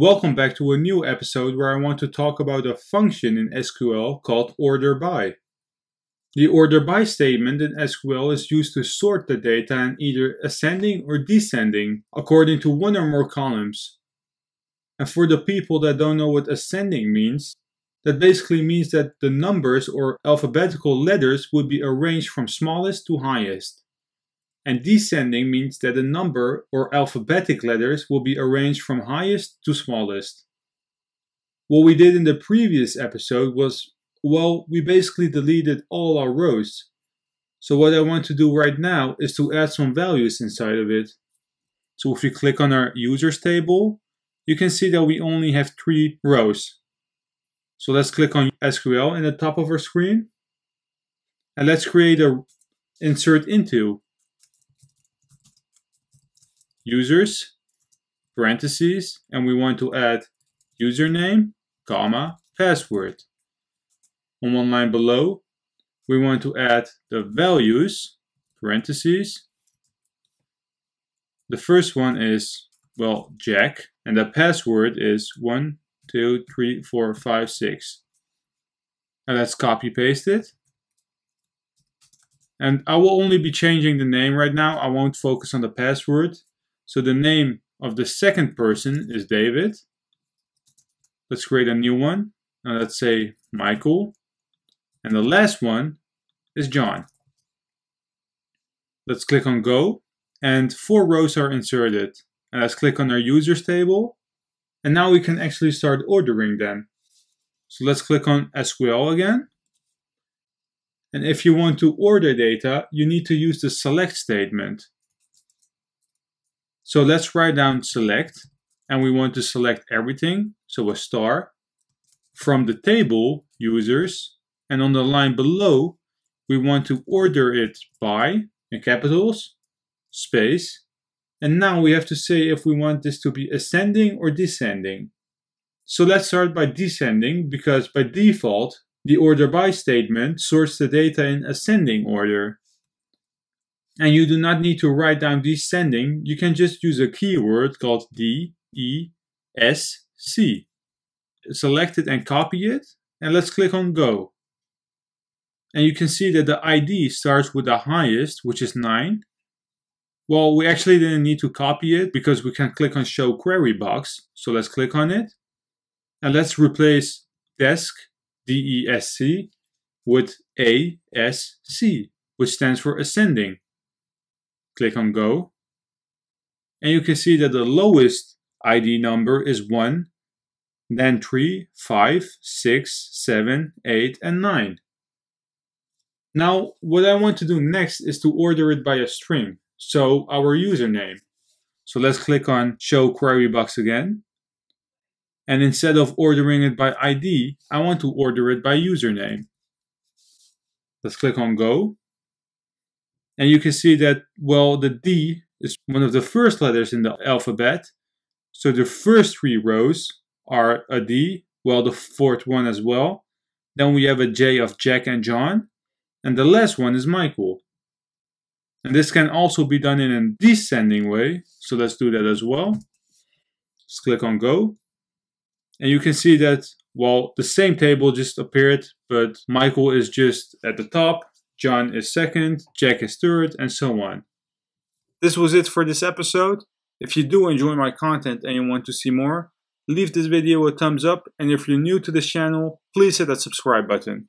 Welcome back to a new episode where I want to talk about a function in SQL called order by. The order by statement in SQL is used to sort the data in either ascending or descending according to one or more columns. And for the people that don't know what ascending means, that basically means that the numbers or alphabetical letters would be arranged from smallest to highest and descending means that the number or alphabetic letters will be arranged from highest to smallest. What we did in the previous episode was, well, we basically deleted all our rows. So what I want to do right now is to add some values inside of it. So if we click on our users table, you can see that we only have three rows. So let's click on SQL in the top of our screen. And let's create a insert into users, parentheses, and we want to add username, comma, password. On one line below, we want to add the values, parentheses. The first one is, well, Jack, and the password is 1, 2, 3, 4, 5, 6. And let's copy paste it. And I will only be changing the name right now. I won't focus on the password. So the name of the second person is David. Let's create a new one. Now let's say Michael. And the last one is John. Let's click on Go. And four rows are inserted. And let's click on our users table. And now we can actually start ordering them. So let's click on SQL again. And if you want to order data, you need to use the select statement. So let's write down select and we want to select everything. So a star from the table users and on the line below we want to order it by in capitals space and now we have to say if we want this to be ascending or descending. So let's start by descending because by default the order by statement sorts the data in ascending order and you do not need to write down descending, you can just use a keyword called D, E, S, C. Select it and copy it, and let's click on Go. And you can see that the ID starts with the highest, which is 9. Well, we actually didn't need to copy it because we can click on Show Query Box. So let's click on it. And let's replace desk, D-E-S-C, with A-S-C, which stands for ascending click on go. And you can see that the lowest ID number is 1, then 3, 5, 6, 7, 8, and 9. Now, what I want to do next is to order it by a string, so our username. So let's click on Show Query Box again. And instead of ordering it by ID, I want to order it by username. Let's click on Go. And you can see that, well, the D is one of the first letters in the alphabet. So the first three rows are a D, well, the fourth one as well. Then we have a J of Jack and John. And the last one is Michael. And this can also be done in a descending way. So let's do that as well. Let's click on Go. And you can see that, well, the same table just appeared, but Michael is just at the top John is second, Jack is third, and so on. This was it for this episode. If you do enjoy my content and you want to see more, leave this video a thumbs up and if you're new to this channel, please hit that subscribe button.